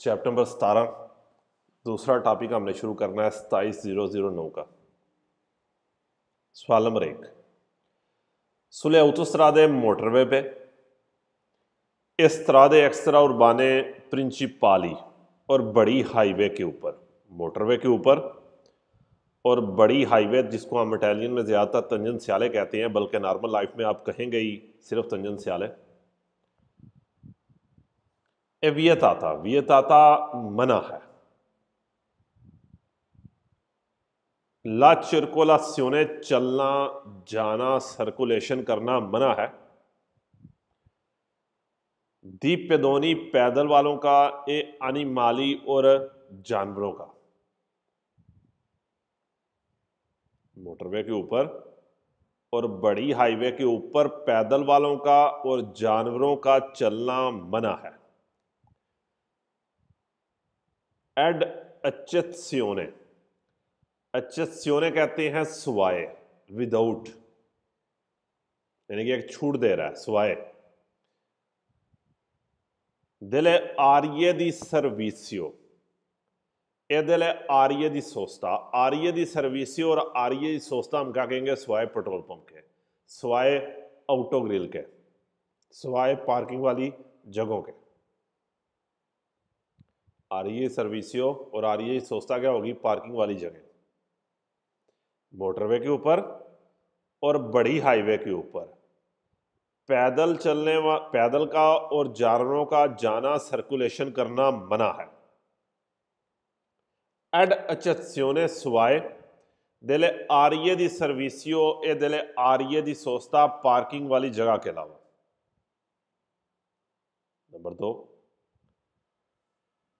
Chapter number सतारह, दूसरा topic हमने शुरू करना है सताईस ज़ीरो ज़ीरो नौ का। सवाल नंबर एक। सुले autostrade मोटरवे पे, इस strade एक्स्ट्रा उर्बाने प्रिंसिपाली और बड़ी हाईवे के ऊपर मोटरवे के ऊपर और बड़ी हाईवे जिसको हम इटालियन में ज़्यादातर तंजन स्याले कहते हैं, बल्कि नॉर्मल लाइफ में आप कहेंगे ही सिर्फ़ तंजन स्याले। Vietata vietata मना है। ला चिरकोलासियोने चलना, जाना, सर्कुलेशन करना मना है। दीप पेदोनी पैदल वालों का, ए, अनिमाली और जानवरों का। मोटरवे के ऊपर और बड़ी हाईवे के ऊपर पैदल वालों का और जानवरों का चलना मना है। एड अच्छत्सियोने अच्छत्सियोने कहते हैं सुवाए विदाउट यानी कि एक छूट दे रहा है, सुवाए। दिले आर्य दी सर्विसियो। ए दिले आर्य दी सोस्ता आर्य दी सर्विसियो और आर्य दी सोस्ता हम क्या कहेंगे? स्वाय पेट्रोल पंप के। स्वाय ऑटो ग्रिल के। स्वाय पार्किंग वाली जगहों के। आर्य सर्विसियो और आर्य सोचता क्या होगी? पार्किंग वाली जगह। मोटरवे के ऊपर और बड़ी हाईवे के ऊपर। पैदल चलने वा, पैदल का और जानवरों का जाना सर्कुलेशन करना मना है। एड अचत्स्योने सुवाए, दिले आर्य दी सर्विसियो, ए दिले आर्य दी सोचता पार्किंग वाली जगह के अलावा। नंबर दो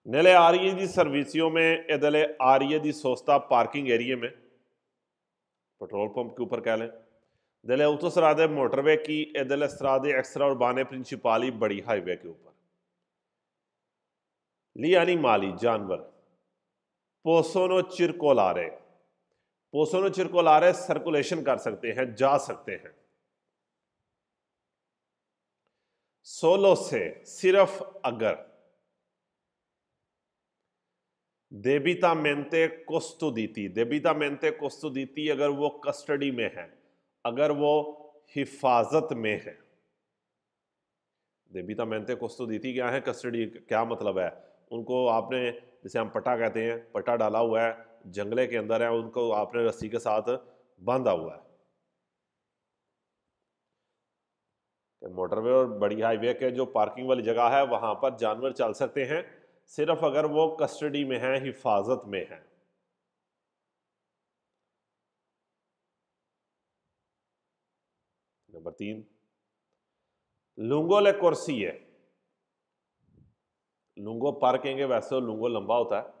नेले आर्य दी सर्विसियों में एदले आर्य दी सोस्ता पार्किंग एरिए में, पेट्रोल पंप के ऊपर कह लें। दिले उतो उतसरादे मोटरवे की एदले सरादे एक्स्ट्रा और बाने प्रिंसिपाली बड़ी हाईवे के ऊपर। लियानी माली, जानवर। पोसोनो चिरकोलारे। पोसोनो चिरकोलारे सर्कुलेशन कर सकते हैं, जा सकते हैं। सोलो से सिर्फ़ अगर देबितामेंते कोस्तुदीति देबितामेंते कोस्तुदीति अगर वो कस्टडी में है, अगर वो हिफाजत में है। देबितामेंते कोस्तुदीति क्या है? कस्टडी क्या मतलब है? उनको आपने, जैसे हम पट्टा कहते हैं पट्टा डाला हुआ है, जंगले के अंदर है, उनको आपने रस्सी के साथ बांधा हुआ है। मोटरवे और बड़ी हाईवे के जो पार्किंग वाली जगह है, वहाँ पर जानवर चल सकते हैं। सिर्फ़ अगर वो कस्टडी में है हिफाजत में है। नंबर तीन लुंगो ले कुर्सी है। लुंगो पार कहेंगे वैसे लुंगो लंबा होता है।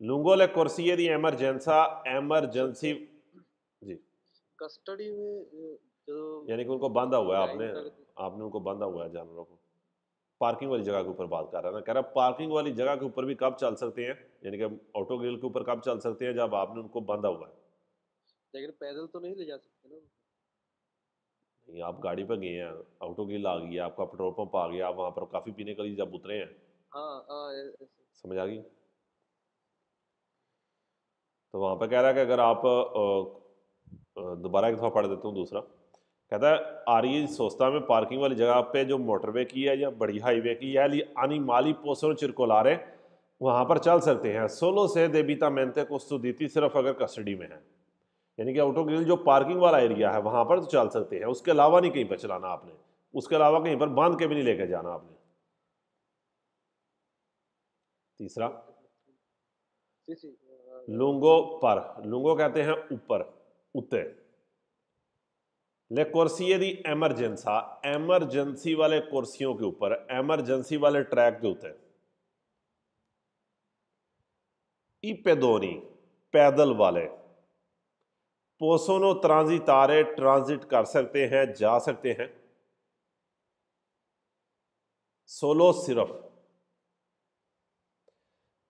लुंगो ले कुर्सी है दी एमरजेंसा एमरजेंसी जी। कस्टडी में जो यानी कि उनको बांधा हुआ है आपने आपने उनको बांधा हुआ है जानवरों को। पार्किंग वाली जगह के ऊपर बात कर रहा है ना कह रहा पार्किंग वाली जगह के ऊपर भी कब चल सकते हैं? यानी कि ऑटो ग्रिल के ऊपर कब चल सकते हैं जब आपने उनको बांधा हुआ है? लेकिन पैदल तो नहीं ले जा सकते ना नहीं आप गाड़ी पर गए हैं ऑटो ग्रिल आ गई है आपका पेट्रोल पंप आ गया आप वहाँ पर काफ़ी पीने के लिए जब उतरे हैं। हाँ हाँ समझ आ गई? तो वहाँ पर कह रहा है कि अगर आप दोबारा एक दफ़ा पढ़ देता हूँ दूसरा। कहता है आर्य सोचता में पार्किंग वाली जगह पे जो मोटरवे की है या बड़ी हाईवे की है यानी माली पोसर चिरकोलारे वहाँ पर चल सकते हैं। सोलो से देबीता मेंते को स्तुदीति सिर्फ़ अगर कस्टडी में है। यानी कि ऑटो ग्रिल जो पार्किंग वाला एरिया है वहाँ पर तो चल सकते हैं। उसके अलावा नहीं कहीं पर चलाना आपने। उसके अलावा कहीं पर बाँध के भी नहीं लेके जाना आपने। तीसरा। लुंगो पर। लुंगो कहते हैं ऊपर उत्ते ले दी एमरजेंसा एमरजेंसी वाले कुर्सियों के ऊपर एमरजेंसी वाले ट्रैक के उत्ते ई पेदोनी, पैदल वाले। पोसोनो ट्रांजितारे ट्रांजिट कर सकते हैं, जा सकते हैं। सोलो सिर्फ़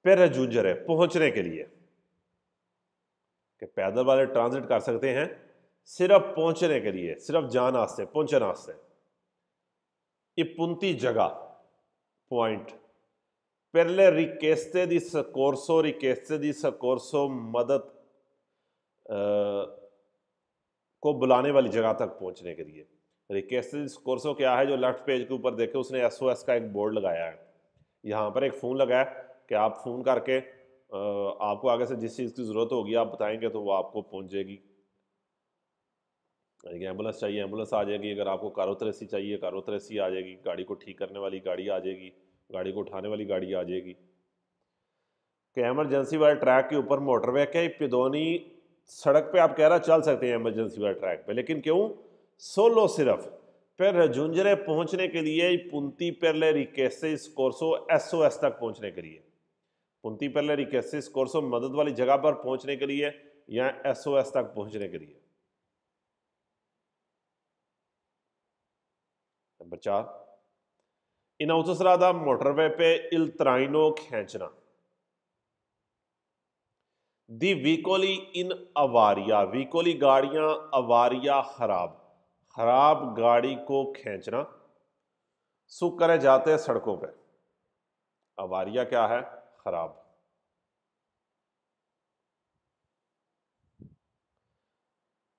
पेर है, पहुँचने के लिए। कि पैदल वाले ट्रांजिट कर सकते हैं। सिर्फ़ पहुँचने के लिए सिर्फ़ जान आस्ते पहुँचने आस्ते। ये पुंती जगह पॉइंट पहले रिकेस्ते richieste di soccorso richieste di मदद अ, को बुलाने वाली जगह तक पहुँचने के लिए। रिकेस्ते दी स्कोर्सो क्या है जो लेफ़्ट पेज के ऊपर देखे उसने एसओएस का एक बोर्ड लगाया है। यहाँ पर एक फ़ोन लगाया कि आप फ़ोन करके आपको आगे से जिस चीज़ की ज़रूरत होगी आप बताएँगे तो वो आपको पहुँच जाएगी। यानी एंबुलेंस चाहिए, एंबुलेंस आ जाएगी। अगर आपको कारोतरेसी चाहिए कारोतरेसी आ जाएगी। गाड़ी को ठीक करने वाली गाड़ी आ जाएगी। गाड़ी को उठाने वाली गाड़ी आ जाएगी। कि एमरजेंसी वाले ट्रैक के ऊपर मोटरवे के पिदोनी सड़क पे आप कह रहा चल सकते हैं एमरजेंसी वाले ट्रैक पे। लेकिन क्यों? सोलो सिर्फ़। फिर रजुंजरे पहुँचने के लिए पुंती परले रिकेसिस कोर्सो एसओएस तक पहुँचने के लिए। पुंती परले रिकेसिस कोर्सो मदद वाली जगह पर पहुँचने के लिए या एसओएस तक पहुँचने के लिए। नंबर चार इन autostrada मोटरवे पे traino खींचना। दी वीकोली इन अवारिया, वीकोली गाड़ियाँ अवारिया खराब। खराब गाड़ी को खींचना। सुख करे जाते सड़कों पे। अवारिया क्या है? खराब।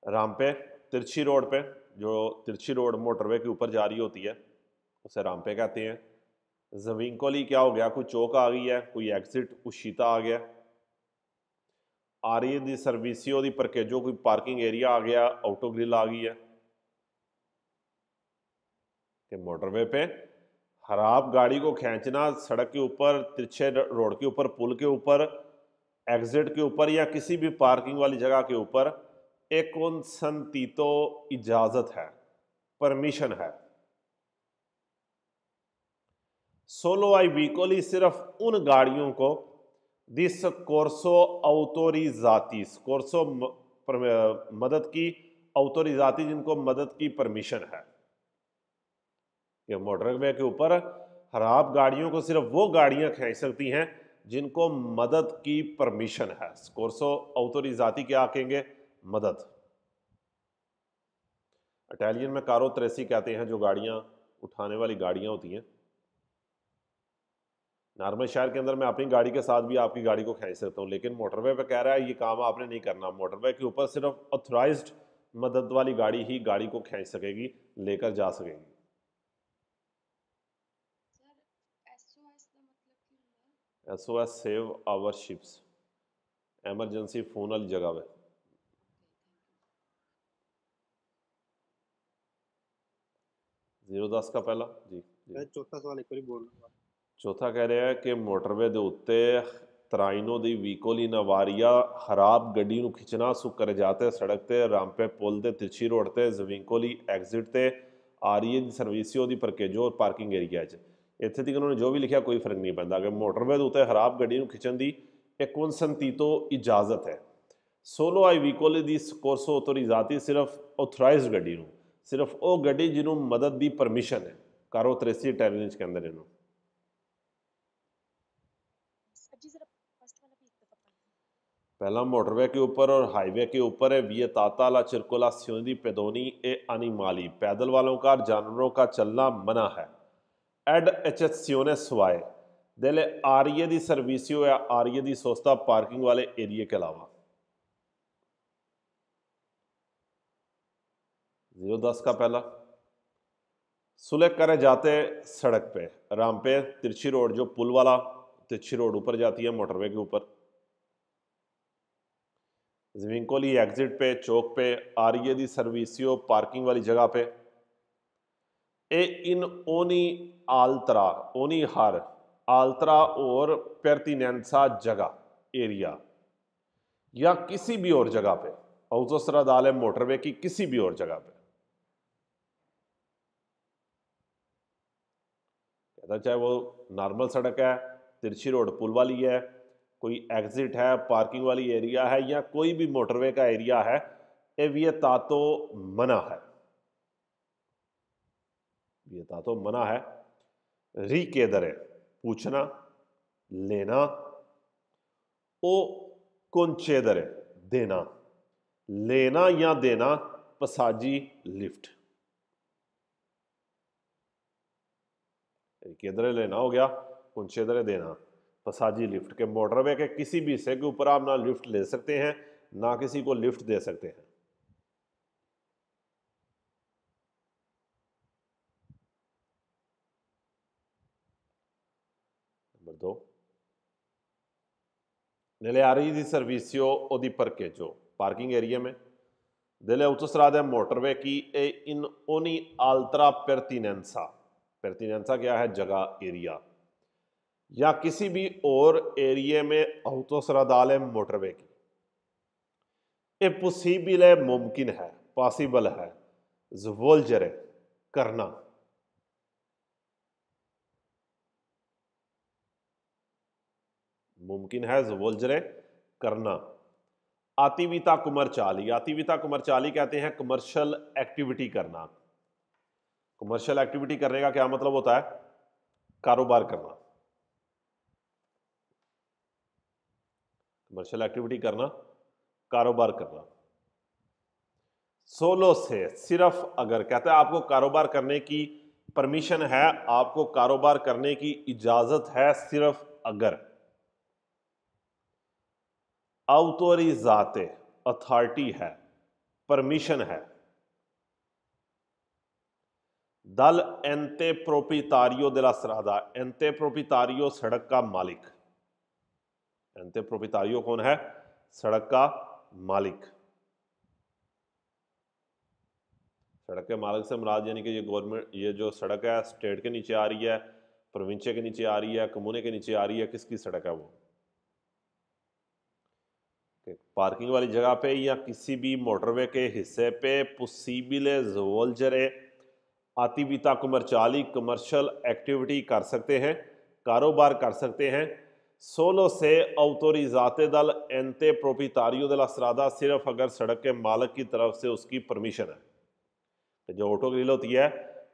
राम पे, तिरछी रोड पे। जो तिरछी रोड मोटरवे के ऊपर जा रही होती है, उसे रामपे कहते हैं। जमीनकोली क्या हो गया? कोई चौक आ गई है, कोई एग्जिट उशीता आ गया। आ रही है सर्विसियो दी परकेजो, कोई पार्किंग एरिया आ गया ऑटो ग्रिल आ गई है। कि मोटरवे पे खराब गाड़ी को खींचना, सड़क के ऊपर, तिरछे रोड के ऊपर, पुल के ऊपर एग्जिट के ऊपर या किसी भी पार्किंग वाली जगह के ऊपर एक उन संतीतो इजाज़त है परमिशन है। सोलो आई वीकोली सिर्फ़ उन गाड़ियों को दिस कोर्सो औतोरिजाती कोर्सो मदद की औतोरिजाती जिनको मदद की परमिशन है। ये मोटरवे के ऊपर खराब गाड़ियों को सिर्फ़ वो गाड़ियाँ खींच सकती हैं, जिनको मदद की परमिशन है। कोर्सो औतोरिजाती क्या कहेंगे? मदद। इटालियन में कारो त्रेसी कहते हैं जो गाड़ियाँ उठाने वाली गाड़ियाँ होती हैं। नॉर्मल शहर के अंदर मैं अपनी गाड़ी के साथ भी आपकी गाड़ी को खींच सकता हूँ लेकिन मोटरवे पे कह रहा है ये काम आपने नहीं करना। मोटरवे के ऊपर सिर्फ़ ऑथराइज्ड मदद वाली गाड़ी ही गाड़ी को खींच सकेगी लेकर जा सकेगी। S O S save our ships emergency phone वाली जगह पे। जीरो दस का पहला जी जी मैं चौथा सवाल एक बार बोल रहा ਚੌਥਾ ਕਹਿ ਰਿਹਾ ਹੈ ਕਿ ਮੋਟਰਵੇ ਦੇ ਉੱਤੇ ਤਰਾਈਨੋ ਦੀ ਵੀਕੋਲੀ ਨਵਾਰੀਆ ਖਰਾਬ ਗੱਡੀ ਨੂੰ ਖਿੱਚਣਾ ਸੁ ਕਰ ਜਾਤੇ ਸੜਕ ਤੇ ਰਾਮਪੇ ਪੁਲ ਦੇ ਤਿਰਛੀ ਰੋਡ ਤੇ ਜ਼ਵਿੰਕੋਲੀ ਐਗਜ਼ਿਟ ਤੇ ਆ ਰਹੀ ਹੈ ਦੀ ਸਰਵਿਸਿਓ ਦੀ ਪਰਕੇਜੋ ਪਾਰਕਿੰਗ ਏਰੀਆ 'ਚ ਇੱਥੇ ਤੱਕ ਉਹਨਾਂ ਨੇ ਜੋ ਵੀ ਲਿਖਿਆ ਕੋਈ ਫਰਕ ਨਹੀਂ ਪੈਂਦਾ ਕਿ ਮੋਟਰਵੇ ਦੇ ਉੱਤੇ ਖਰਾਬ ਗੱਡੀ ਨੂੰ ਖਿੱਚਣ ਦੀ ਇੱਕ ਸੰਤੀਤੋ ਇਜਾਜ਼ਤ ਹੈ ਸੋਲੋ ਆਈ ਵੀਕੋਲੀ ਦੀ ਸਕੋਰਸੋ ਆਟੋਰੀਜ਼ਾਤੀ ਸਿਰਫ ਆਥੋਰਾਈਜ਼ਡ ਗੱਡੀ ਨੂੰ ਸਿਰਫ ਉਹ ਗੱਡੀ ਜਿਹਨੂੰ ਮਦਦ ਦੀ ਪਰਮਿਸ਼ਨ ਹੈ ਕਾਰੋ 83 ਟੈਰਨਿੰਗ ਚ ਕਹਿੰਦੇ ਨੇ ਇਹਨੂੰ जी जरा फर्स्ट वाला भी एक दफा पढ़ना पहला मोटरवे के ऊपर और हाईवे के ऊपर है वियताता ला circolazione di pedoni e animali पैदल वालों का और जानवरों का चलना मना है एड eccezione suae delle आर्य दी सर्विसियो या आर्य दी सोस्ता पार्किंग वाले एरिया के अलावा ज़ीरो दस का पहला। सुलह करे जाते सड़क पे, राम पे, तिरछी रोड, जो पुल वाला तिरछी रोड ऊपर जाती है मोटरवे के ऊपर। जमीनकोली एग्जिट पे, चौक पे आ रही है दी सर्विसियो पार्किंग वाली जगह पे। ए इन ओनी आलतरा, ओनी हर, आलतरा और पेरतिनेंसा जगह, एरिया। या किसी भी और जगह पे औजोसरादाल मोटरवे की किसी भी और जगह पे। कहता चाहे वो नॉर्मल सड़क है, तिरछी रोड, पुल वाली है, कोई एग्जिट है पार्किंग वाली एरिया है, या कोई भी मोटरवे का एरिया है, ये तातो मना है। ये तातो मना है। री के दरे पूछना, लेना, ओ कुंचे दरे देना, लेना या देना, पसाजी लिफ्ट। यानी किधरे लेना हो गया, उन छिधरे देना। पसाजी लिफ्ट के मोटरवे के किसी भी हिस्से के ऊपर आप ना लिफ्ट ले सकते हैं, ना किसी को लिफ्ट दे सकते हैं। नंबर दो। नलियारी की सर्विसियो ओदी परके चो पार्किंग एरिया में। दिले उत्सरा दे मोटरवे की ए इन ओनी आल्तरा पेरतीनेंसा pertinenza क्या है जगह एरिया या किसी भी और एरिए में autostradale मोटरवे की ए पॉसिबल है मुमकिन है पॉसिबल है जवोल्जरे करना मुमकिन है जवोल्जरे करना आतिविता कुमर चाली आतिविता कुमर चाली कहते हैं कमर्शियल एक्टिविटी करना कमर्शियल एक्टिविटी करने का क्या मतलब होता है? कारोबार करना। कमर्शियल एक्टिविटी करना, कारोबार करना। सोलो से सिर्फ़ अगर, कहते हैं आपको कारोबार करने की परमिशन है, आपको कारोबार करने की इजाज़त है सिर्फ़ अगर। अवतोरी जाते अथॉरिटी है परमिशन है। दल एंते प्रोपितारियो दिला सरादा एंते प्रोपितारियो सड़क का मालिक। एंते प्रोपितारियो कौन है? सड़क का मालिक। सड़क के मालिक से मुराद यानी कि ये गवर्नमेंट, ये जो सड़क है, स्टेट के नीचे आ रही है प्रोविंचे के नीचे आ रही है, कमूने के नीचे आ रही है, किसकी सड़क है वो? पार्किंग वाली जगह पे या किसी भी मोटरवे के हिस्से पे पुसीबिल जोल्जरे आतिविता कमर्चाली कमर्शियल एक्टिविटी कर सकते हैं, कारोबार कर सकते हैं। सोलो से अवतोरिजाते दल एंते प्रोपितारियो दल असरादा सिर्फ़ अगर सड़क के मालक की तरफ़ से उसकी परमिशन है। तो जो ऑटो ग्रिल होती है,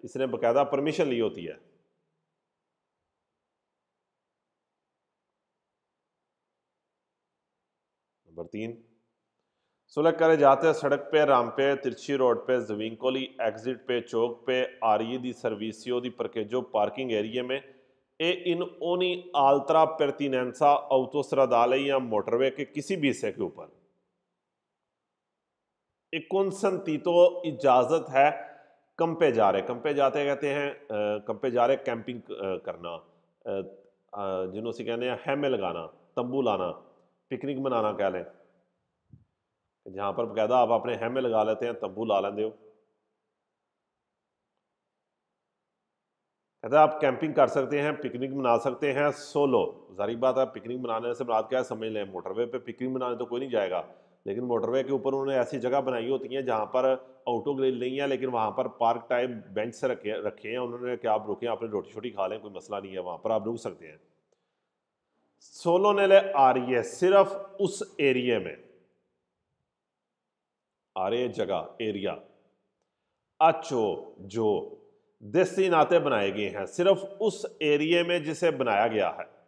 इसने बकायदा परमिशन ली होती है। नंबर तीन। सुलह करे जाते सड़क पे, राम पे, तिरछी रोड पे जवींकोली एग्जिट पे, चौक पे आरिये दी सर्विसियो दी परकेजो पार्किंग एरिया में। ए इन ओनी आल्त्रा pertinenza autostradale या मोटरवे के किसी भी हिस्से के ऊपर। एक consentito इजाज़त है कम पे जा रहे कम पे जाते कहते हैं कम पे जा रहे कैंपिंग करना जिन्हों से कहते हैं, हैमे लगाना, तंबू लाना पिकनिक मनाना कह लें। जहाँ पर बकायदा आप अपने हैमे लगा लेते हैं तब्बू ला लेंगे कहते हैं, आप कैंपिंग कर सकते हैं, पिकनिक मना सकते हैं, सोलो। जारी बात है, पिकनिक मनाने से बात क्या है, समझ लें। मोटरवे पे पिकनिक मनाने तो कोई नहीं जाएगा, लेकिन मोटरवे के ऊपर उन्होंने ऐसी जगह बनाई होती हैं जहाँ पर ऑटो ग्रिल नहीं है, लेकिन वहाँ पर पार्क टाइप बेंच से रखे रखे हैं। उन्होंने कि आप रुके अपनी रोटी छोटी खा लें, कोई मसला नहीं है, वहाँ पर आप रुक सकते हैं। सोलो ने ले आ रही है सिर्फ़ उस एरिए में। रही जगह एरिया। अचो जो देसी नाते बनाए गए हैं, सिर्फ़ उस एरिए में जिसे बनाया गया है।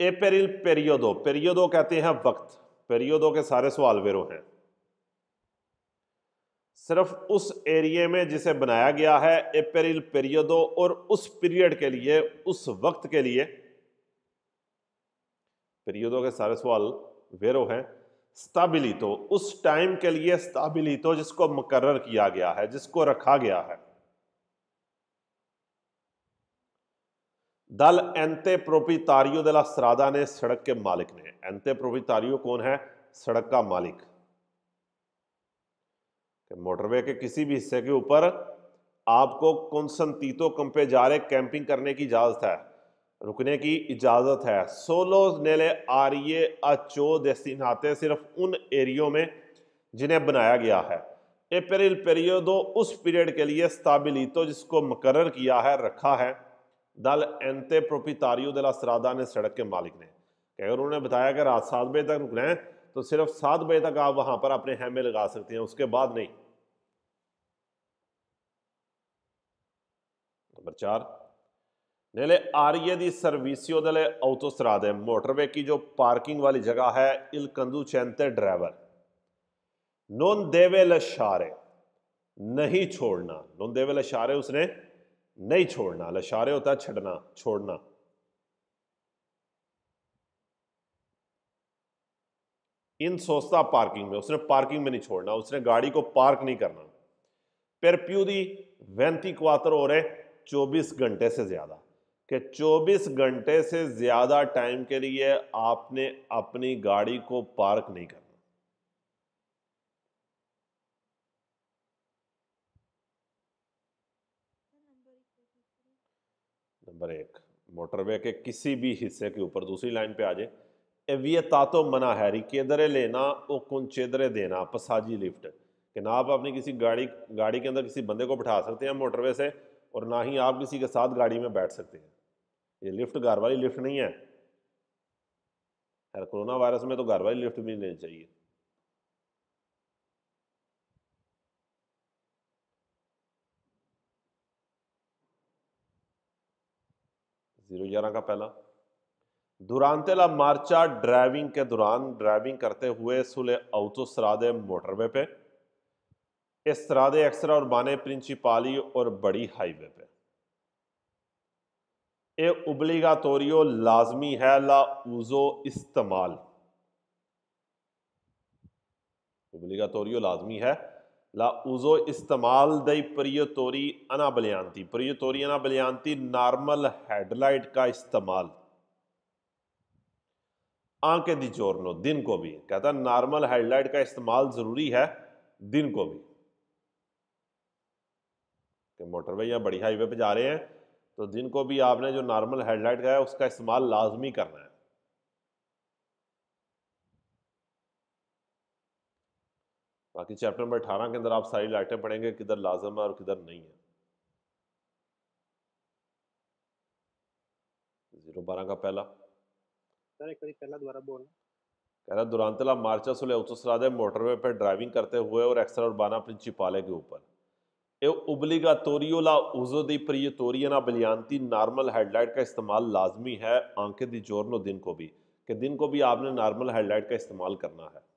ए पेरिल पेरियोदो पेरियोदो कहते हैं वक्त। पेरियोदो के सारे सवाल वेरो हैं। सिर्फ़ उस एरिए में जिसे बनाया गया है ए पेरिल पेरियोदो और उस पीरियड के लिए, उस वक्त के लिए। पेरियोदो के सारे सवाल वेरो हैं। स्ताबिलितो उस टाइम के लिए स्ताबिलितो जिसको मुकर्र किया गया है, जिसको रखा गया है। दल एंते प्रोपितारियो दला सरादा ने सड़क के मालिक ने। एंते प्रोपितारियो कौन है? सड़क का मालिक। मोटरवे के किसी भी हिस्से के ऊपर आपको कौन कौनसंतीतो कंपे जा रहे, कैंपिंग करने की इजाज़त है। रुकने की इजाज़त है। सोलो नेले आरिये अचो देस्टिनाते सिर्फ़ उन एरियो में जिन्हें बनाया गया है। एप्रिल पेरियोदो उस पीरियड के लिए स्ताबिलितो जिसको मुकर किया है, रखा है, दल एंते प्रोपितारियो दला सरादा ने सड़क के मालिक ने। अगर उन्होंने बताया कि रात सात बजे तक रुकना है तो सिर्फ़ सात बजे तक आप वहाँ पर अपने हैमे लगा सकते हैं, उसके बाद नहीं। नंबर चार नेले आर्य दी सर्विसियो दले autostrade मोटरवे की जो पार्किंग वाली जगह है इल कंदू चैनते ड्राइवर। नोन देवे लशारे नहीं छोड़ना। नोन देवे लशारे उसने नहीं छोड़ना। लशारे होता है छड़ना, छोड़ना। इन सोचता पार्किंग में, उसने पार्किंग में नहीं छोड़ना, उसने गाड़ी को पार्क नहीं करना। पर दी वैंती क्वातर हो रहे 24 घंटे से ज़्यादा। कि 24 घंटे से ज़्यादा टाइम के लिए आपने अपनी गाड़ी को पार्क नहीं करना। नंबर एक, मोटरवे के किसी भी हिस्से के ऊपर दूसरी लाइन पे आ जाए। एवियता तो मना है रिकेदरे लेना, ओ कुंचेदरे देना, पसाजी लिफ्ट। कि ना आप अपनी किसी गाड़ी गाड़ी के अंदर किसी बंदे को बिठा सकते हैं मोटरवे से, और ना ही आप किसी के साथ गाड़ी में बैठ सकते हैं। ये लिफ्ट घर वाली लिफ्ट नहीं है। खैर, कोरोना वायरस में तो घर वाली लिफ्ट भी लेनी चाहिए। ज़ीरो ग्यारह का पहला। दुरानते ला मार्चा ड्राइविंग के दौरान ड्राइविंग करते हुए सुले सरादे मोटरवे पे estrade और urbane प्रिंसिपाली और बड़ी हाईवे पे। ए उबलीगातोरियो लाजमी है, ला उजो इस्तेमाल। उबलीगातोरियो लाजमी है, ला उजो इस्तेमाल दई प्रियतोरी अना बलियांती प्रियतोरी अना बलियांती नॉर्मल हेडलाइट का इस्तेमाल। आंके दी चोरनो दिन को भी। कहता नॉर्मल हेडलाइट का इस्तेमाल ज़रूरी है, दिन को भी। मोटरवे या बड़ी हाईवे पे जा रहे हैं तो दिन को भी आपने जो नॉर्मल हेडलाइट का है उसका इस्तेमाल लाजमी करना है। बाकी चैप्टर नंबर अठारह के अंदर आप सारी लाइटें पढ़ेंगे किधर लाजम है और किधर नहीं है। ज़ीरो बारह का पहला। सर एक पहला दोबारा बोलना। कह रहा दुरांतला मार्चा सुले मोटरवे पर ड्राइविंग करते हुए और एक्सरा उर्बाना प्रिंसिपाले के ऊपर। ए उबलीगातोरियो ला उजो दी प्रियतोरियना बलियांती नॉर्मल हेडलाइट का इस्तेमाल लाजमी है आंके दी जोरनो दिन को भी कि दिन को भी आपने नॉर्मल हेडलाइट का इस्तेमाल करना है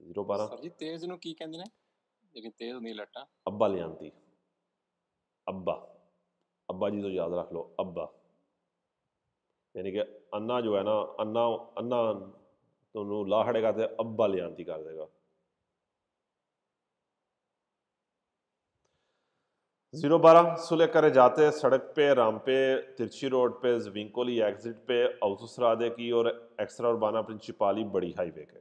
जीरो बारह ਸਰ ਜੀ ਤੇਜ਼ ਨੂੰ ਕੀ ਕਹਿੰਦੇ ਨੇ ਲੇਕਿਨ ਤੇਜ਼ ਨਹੀਂ ਲੱਟਾਂ अब्बा लियांती अब्बा अब्बा जी तो याद रख लो अब्बा यानी कि अन्ना जो है ना अन्ना अन्ना तो ला हड़ेगा तो अब्बा लियांती कर ज़ीरो बारह सुले करे जाते सड़क पे रामपे तिरछी रोड पे जविंकोली एग्जिट पे औसरादे की और एक्स्ट्रा उर्बाना प्रिंसिपाली बड़ी हाईवे के।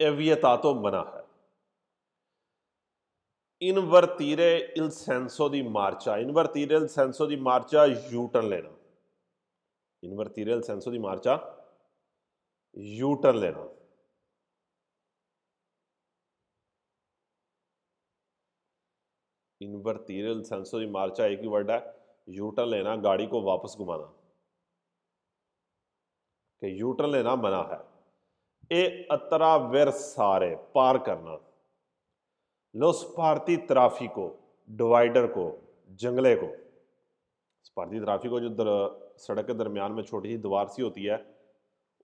एवियतातो मना है। इनवर्तीरे इल सेंसो दी मार्चा इनवर्तीरे इल सेंसो दी मार्चा यू टर्न लेना इनवर्तीरे इल सेंसो दी मार्चा यू टर्न लेना। इनवर्तीरे इल सेंसो दी मार्चा एक ही वर्ड है। यू टर्न लेना गाड़ी को वापस घुमाना। कि यू टर्न लेना मना है। ए अतरावेरसारे पार करना। लो स्पारती ट्राफिको डिवाइडर को जंगले को। स्पारती को जो दर, सड़क के दरमियान में छोटी सी दीवार सी होती है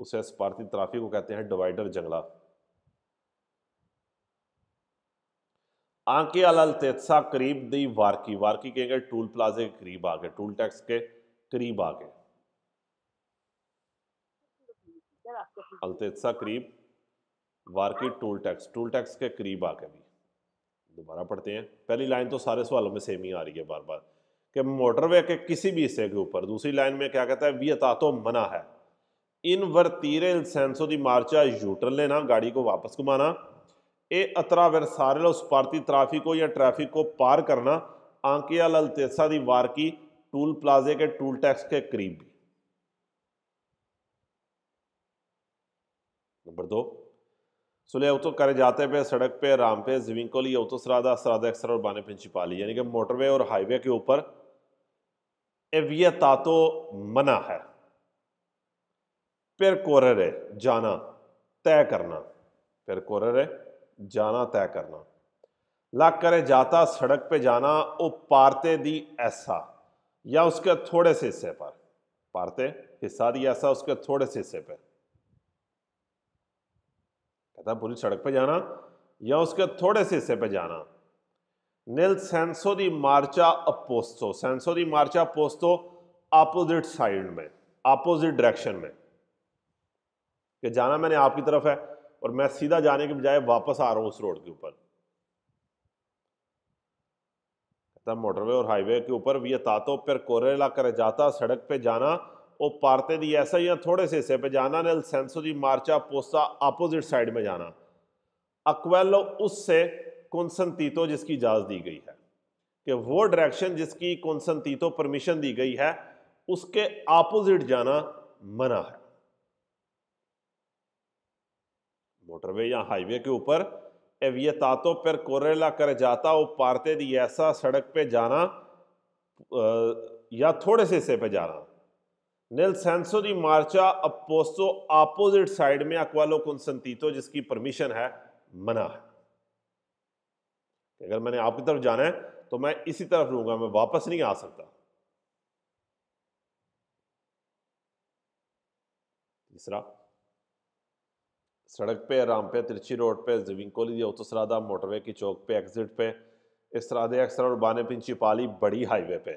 उसे स्पारती ट्राफिक को कहते हैं डिवाइडर जंगला। आंके अल तेत्सा करीब दी वारकी। वारकी कहेंगे टूल प्लाजे के करीब आ गए। टूल टैक्स के करीब आ गए। अल्तेत्सा करीब वारकी टूल टैक्स। टूल टैक्स के करीब आके भी दोबारा पढ़ते हैं। पहली लाइन तो सारे सवालों में सेम ही आ रही है बार बार कि मोटरवे के किसी भी हिस्से के ऊपर। दूसरी लाइन में क्या कहता है? वियतातो मना है। इन वर्तीरे सेंसो दी मार्चा यूटर्न लेना, गाड़ी को वापस घुमाना अतरा वेरसारे लो स्पारती ट्राफिक या ट्रैफ़िक को पार करना आंकिया ललतेसा दी वारकी टूल प्लाजे के टूल टैक्स के करीब नंबर दो। सुले auto करे जाते पे, सड़क पे, राम पे जविंकोली autostrada strada extra urbane principali यानी कि मोटरवे और हाईवे के ऊपर एवियतातो मना है। फिर कोररे जाना, तय करना, फिर कोररे जाना, तय करना। ला करे जाता, सड़क पे जाना, ओ पारते दी ऐसा, या उसके थोड़े से हिस्से पर। पारते, हिस्सा दी ऐसा, उसके थोड़े से हिस्से पे। कहता पूरी सड़क पे जाना, या उसके थोड़े से हिस्से पे जाना। nel senso di marcia opposto senso di marcia opposto opposite side में अपोजिट डायरेक्शन में। कि जाना मैंने आपकी तरफ़ है और मैं सीधा जाने के बजाय वापस आ रहा हूँ उस रोड के ऊपर। मोटरवे और हाईवे के ऊपर वियतातो पर कोरेला कर जाता, सड़क पे जाना ओ पारते दी ऐसा ही थोड़े से हिस्से पे जाना नल सेंसो दी मार्चा पोस्ता अपोजिट साइड में जाना। अक्वेलो उससे कॉन्सनतीतो जिसकी इजाज़त दी गई है, कि वो डायरेक्शन जिसकी कॉन्सनतीतो परमिशन दी गई है, उसके अपोजिट जाना मना है। मोटरवे या हाईवे के ऊपर एवियतातो पर कोरेला कर जाता, वो पारते दी, ऐसा सड़क पे जाना या थोड़े से हिस्से पे जाना। नेल सेंसो दी मार्चा अपोस्तो अपोजिट साइड में अक्वालो कुंसंतीतो, जिसकी परमिशन है, मना है। अगर मैंने आपकी तरफ़ जाना है तो मैं इसी तरफ़ लूँगा मैं वापस नहीं आ सकता। तीसरा सड़क पे, राम पे, तिरछी रोड पे जविंकोली दी ऑटोस्ट्रादा मोटरवे की चौक पे एग्जिट पे इस्त्रादे एक्सरा और बाने, पिंची, पाली, बड़ी हाईवे पे।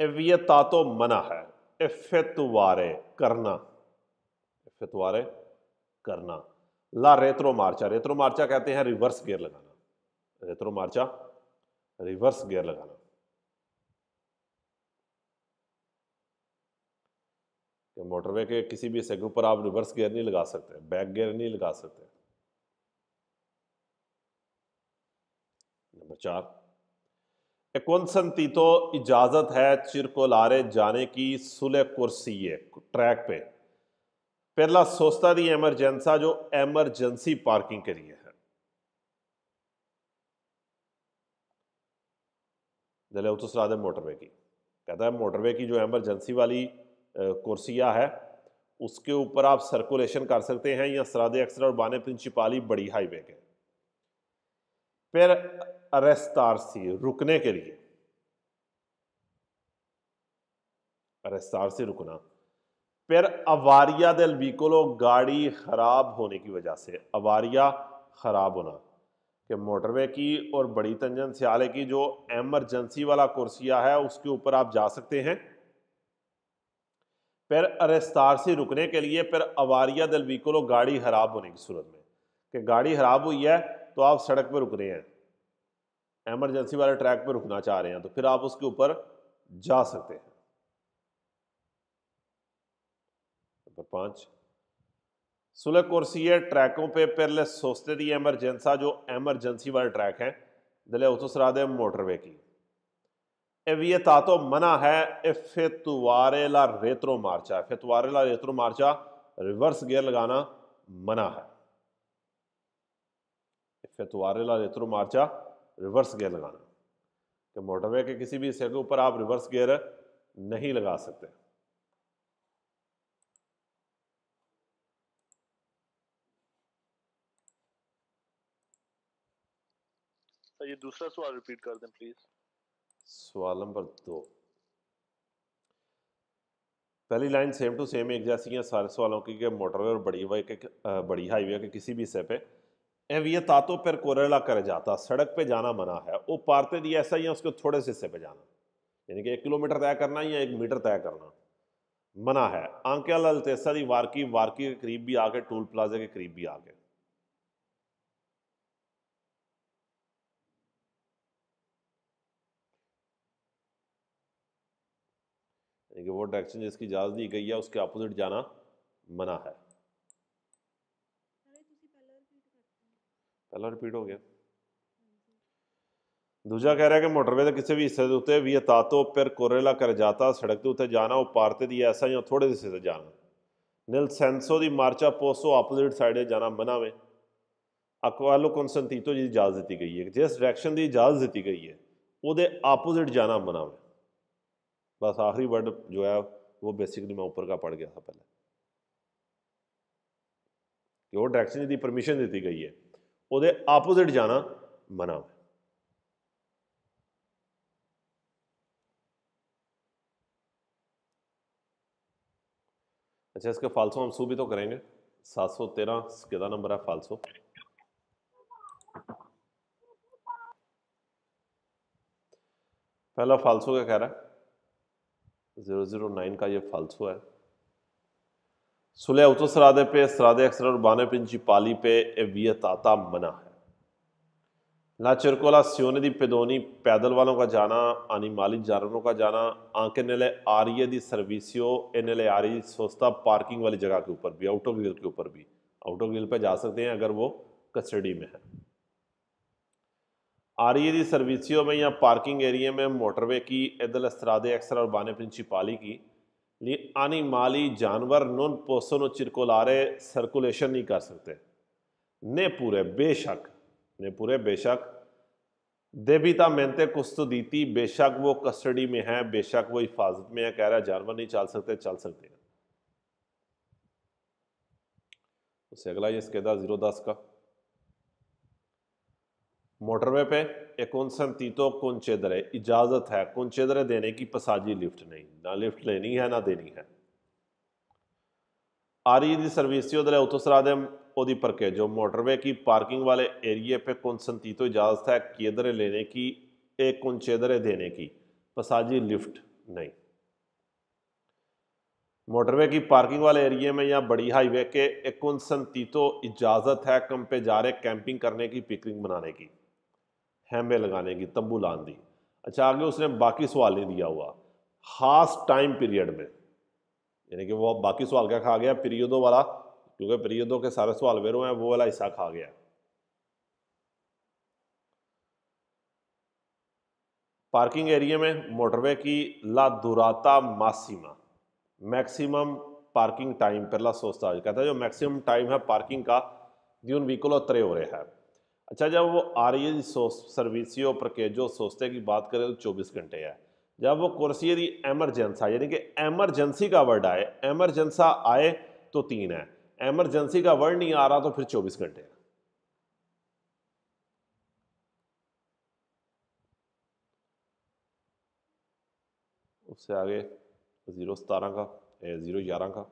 एवियतातो मना है इफेतुवारे करना इफेतुवारे करना, ला रेत्रो मार्चा रेत्रो मार्चा कहते हैं रिवर्स गियर लगाना। रेत्रो मार्चा, रिवर्स गियर लगाना कि मोटरवे के किसी भी के ऊपर आप रिवर्स गियर नहीं लगा सकते, बैक गियर नहीं लगा सकते। नंबर चार। तो इजाज़त है चिरकोलारे जाने की सुले कुर्सी ट्रैक पे? पहला सोस्ता दी एमरजेंसा जो एमरजेंसी पार्किंग के लिए है। दिले उतसरा दे मोटरवे की। कहता है मोटरवे की जो एमरजेंसी वाली कुर्सिया है, उसके ऊपर आप सर्कुलेशन कर सकते हैं या सराद अक्सर और बाने प्रिंसिपाली बड़ी हाईवे के। फिर अरेस्तार अरेस्तारसी, रुकने के लिए। अरेस्तारसी रुकना। फिर अवारिया दिल बीकोलो गाड़ी ख़राब होने की वजह से, अवारिया ख़राब होना, कि मोटरवे की और बड़ी तंजन, सियाले की जो एमरजेंसी वाला कुर्सिया है, उसके ऊपर आप जा सकते हैं। फिर अरेस्तार से रुकने के लिए फिर अवारिया दल व्हीकलो गाड़ी ख़राब होने की सूरत में, कि गाड़ी ख़राब हुई है तो आप सड़क पर रुक रहे हैं। एमरजेंसी वाले ट्रैक पर रुकना चाह रहे हैं तो फिर आप उसके ऊपर जा सकते हैं। नंबर पाँच, सुलह कुर्सी ट्रैकों पे पहले सोचते दी एमरजेंसा जो एमरजेंसी वाले ट्रैक हैं दिले उतसराद मोटरवे की। Evietato मना है इफेतुआरे ला रेत्रो मार्चा इफेतुआरे ला रेत्रो मार्चा, रिवर्स गियर लगाना मना है। इफेतुआरे ला रेत्रो मार्चा, रिवर्स गियर लगाना। कि मोटरवे के किसी भी हिस्से के ऊपर आप रिवर्स गियर नहीं लगा सकते। ये दूसरा सवाल रिपीट कर दें प्लीज़ सवाल नंबर दो। पहली लाइन सेम टू सेम एक जैसी है, सारे सवालों की कि मोटरवे और बड़ी वे के बड़ी हाईवे के किसी भी हिस्से पे। ये तातो पर कोरेला कर जाता, सड़क पे जाना मना है, वो पारते दिया ऐसा ही है, उसके थोड़े से हिस्से पे जाना। यानी कि एक किलोमीटर तय करना या एक मीटर तय करना। मना है आंके अलतेसा दी वारकी वारकी के करीब भी आके टूल प्लाजे के करीब भी आके यानी कि वो डायरेक्शन जिसकी इजाज़त दी गई है उसके अपोजिट जाना मना है। पहला रिपीट हो। गया। दूजा कह रहा है कि मोटरवे के किसी भी हिस्से के उत्ते भी तातो पर कोरेला कर जाता सड़क के उत्ते जाना वो पारते दी ऐसा या थोड़े हिस्से से जाना। निल सेंसो दी मार्चा पोसो अपोजिट साइड जाना मना में। अकवालो कॉन्सनतीतो जी इजाज़त दी गई है। जिस डायरेक्शन की इजाज़त दी गई है वो अपोजिट जाना मना में। बस आखिरी वर्ड जो है, वो बेसिकली मैं ऊपर का पढ़ गया था पहले। कि वो डायरेक्शन की परमिशन दी गई है। वो आपोजिट जाना मना है अच्छा इसके फालसो हम सू भी तो करेंगे। सात सौ तेरह कितना नंबर है फालसो पहला फालसो क्या कह रहा है? ज़ीरो ज़ीरो नाइन का ये फालसो है। सुलह उतो सरादे पे, सरादे अक्सर और बाने पाली पे ए वियताता मना है। ला चिरकोला सियोने दी पेदोनी, पैदल वालों का जाना, आनी माली जानवरों का जाना आंके नेले आरिये दी सर्विसियो ए नेले आरी सोस्ता पार्किंग वाली जगह के ऊपर भी, आउटो ग्रिल के ऊपर भी, आउटो ग्रिल पे जा सकते हैं अगर वो कस्टडी में है। आरिये दी सर्विसियो में या पार्किंग एरिया में मोटरवे की इदल स्त्रादे अक्सर और बाने प्रिंसिपाली की। लिए आनी माली जानवर नॉन पोसनो चिरकोलारे सर्कुलेशन नहीं कर सकते। ने पूरे बेशक, ने पूरे बेशक। देविता मेहनते कुछ तो दीती, बेशक वो कस्टडी में है, बेशक वो हिफाजत में है, कह रहा है जानवर नहीं चल सकते चल सकते हैं। उससे अगला ये स्केदा ज़ीरो दस का। मोटरवे पे एकोनसन तीतो कुंचेदरे इजाज़त है कुंचेदरे देने की पसाजी लिफ्ट नहीं, ना लिफ्ट लेनी है, ना देनी है। आरी दी सर्विसियो दले उतसरादे परके जो मोटरवे की पार्किंग वाले एरिए पे कुंसन तीतो इजाज़त है केदरे लेने की, एक कुंचेदरे देने की पसाजी लिफ्ट नहीं। मोटरवे की पार्किंग वाले एरिए में या बड़ी हाईवे के, एक कुंसन तीतो इजाज़त है, कम पे जा रहे, कैंपिंग करने की, पिकनिक बनाने की। हैमे लगाने की, तंबू लान दी अच्छा आगे उसने बाकी सवाल नहीं दिया हुआ। खास टाइम पीरियड में, यानी कि वो बाकी सवाल क्या खा गया? पीरियडों वाला, क्योंकि पीरियडों के सारे सवाल वेरो हैं, वो वाला हिस्सा खा गया। पार्किंग एरिया में मोटरवे की ला दुराता मासीमा। मैक्सिमम पार्किंग टाइम पहला सोचता है। कहता है, जो मैक्सिमम टाइम है पार्किंग का दी व्हीकलों त्रे हो रहे हैं। अच्छा जब वो आ रही है सर्विसियो जो सोचते की बात करें तो चौबीस घंटे है। जब वो कुर्सी दी एमरजेंसा, यानी कि एमरजेंसी का वर्ड आए, एमरजेंसा आए तो तीन है। एमरजेंसी का वर्ड नहीं आ रहा तो फिर चौबीस घंटे है। उससे आगे, ज़ीरो सतारह का ज़ीरो ग्यारह का।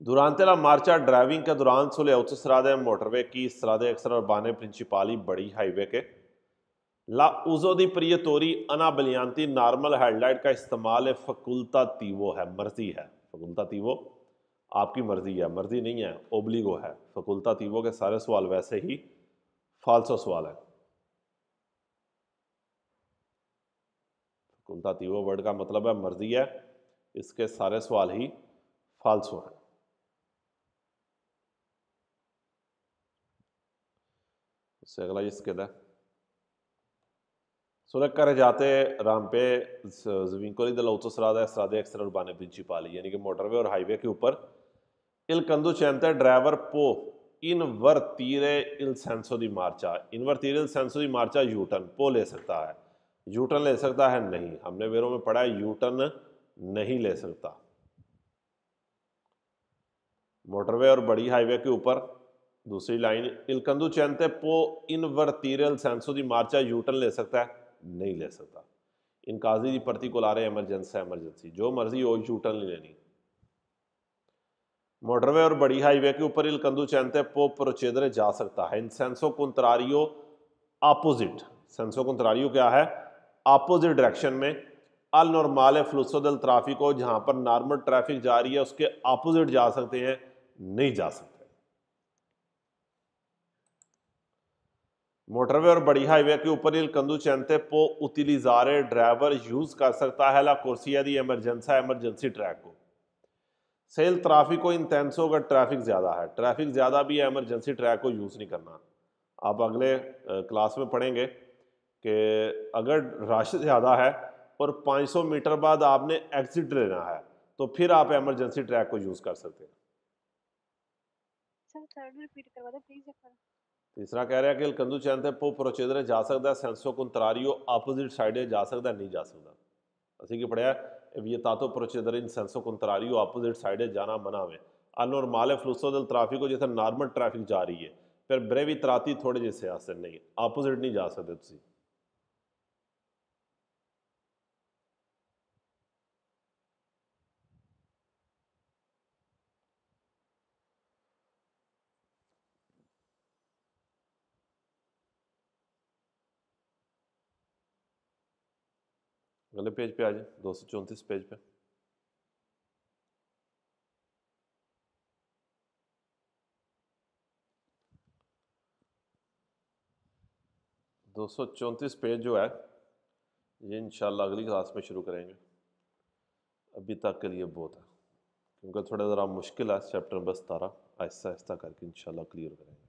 Durante la marcia ड्राइविंग के दौरान सुले सरादे मोटरवे की सरादे अक्सर और बाने प्रिंसिपाली बड़ी हाईवे के। ला उजो दी प्रियतोरी अना बलियांती नॉर्मल हेडलाइट का इस्तेमाल फकुलता तीवो है, मर्ज़ी है। फकुलता तीवो, आपकी मर्ज़ी है, मर्ज़ी नहीं है, ओबलिगो है। फकुलता तीवो के सारे सवाल वैसे ही फालसो सवाल है। फकुलता तीवो वर्ड का मतलब है मर्ज़ी है, इसके सारे सवाल ही फालसो हैं। दा सुलग कर जाते राम पे, ज़मीन दल उतो सरादा, सरादे अक्सर उर्बाने प्रिंसिपाली यानी कि मोटरवे और हाईवे के ऊपर। इल कंदू चैनते ड्राइवर पो इन वर तीरे इल सेंसो दी मार्चा इन वर तीरे इल सेंसो दी मार्चा यूटर्न पो ले सकता है। यूटर्न ले सकता है? नहीं। हमने वेरों में पढ़ा है यूटर्न नहीं ले सकता। मोटरवे और बड़ी हाईवे के ऊपर दूसरी लाइन इलकंदू चैनते पो इनवर्टीरियल सेंसो दी मार्चा यूटर्न ले सकता है? नहीं ले सकता। इन काजी दी को रहे एमरजेंसी एमरजेंसी जो मर्ज़ी हो यूटर्न नहीं लेनी। मोटरवे और बड़ी हाईवे के ऊपर इलकंदू चैनते पो प्रोचेदरे जा सकता है। इन सेंसो कुंतरारियो अपोजिट सेंसो कुंतरारियो क्या है? अपोजिट डायरेक्शन में अल नॉर्माल फ्लूसो दल ट्रैफ़िक हो, जहाँ पर नॉर्मल ट्रैफ़िक जा रही है, उसके अपोजिट जा सकते हैं, नहीं जा सकते। मोटरवे और बड़ी हाईवे के ऊपर il conducente può utilizzare driver use कर सकता है ला कुर्सिया दी एमरजेंसा एमरजेंसी ट्रैक को। सेल ट्रैफ़िक को इंटेंसो अगर ट्रैफ़िक ज़्यादा है। ट्रैफ़िक ज़्यादा भी है एमरजेंसी ट्रैक को यूज़ नहीं करना। आप अगले क्लास में पढ़ेंगे कि अगर रश ज़्यादा है और 500 मीटर बाद आपने एग्जिट लेना है तो फिर आप एमरजेंसी ट्रैक को यूज़ कर सकते हैं। ਤੀਸਰਾ ਕਹਿ ਰਿਹਾ ਕਿ ਅਲਕੰਦੂ ਚੈਨ ਤੇ ਪੋ ਪ੍ਰੋਚੇਦਰੇ ਜਾ ਸਕਦਾ ਸੈਂਸੋ ਕੰਟਰਾਰੀਓ ਆਪੋਜ਼ਿਟ ਸਾਈਡੇ ਜਾ ਸਕਦਾ ਨਹੀਂ ਜਾ ਸਕਦਾ। ਅਸੀਂ ਕੀ ਪੜਿਆ ਤਾਤੋ ਪ੍ਰੋਚੇਦਰੇ ਇਨ ਸੈਂਸੋ ਕੰਟਰਾਰੀਓ ਆਪੋਜ਼ਿਟ ਸਾਈਡੇ ਜਾਣਾ ਮਨਾ ਹੈ ਅਨੋਰਮਾਲ ਹੈ ਫਲੂਸੋ ਦਲ ਹੋ ਜਿੱਥੇ ਨਾਰਮਲ ਟ੍ਰੈਫਿਕ ਜਾ ਰਹੀ ਹੈ। ਫਿਰ ਬਰੇਵੀ ਤਰਾਤੀ ਥੋੜੇ ਜਿਹੇ ਸਿਆਸਤ ਨਹੀਂ ਆਪੋਜ਼ਿਟ ਨਹੀਂ ਜਾ ਸਕਦੇ ਤੁਸੀਂ। अगले पेज पे आ जाए दो सौ चौंतीस पेज पे दो सौ चौंतीस पेज जो है ये इंशाल्लाह अगली क्लास में शुरू करेंगे। अभी तक के लिए बहुत है। क्योंकि थोड़ा ज़रा मुश्किल है चैप्टर नंबर सतारह आहिस्ता आहिस्ता करके इंशाल्लाह क्लियर करेंगे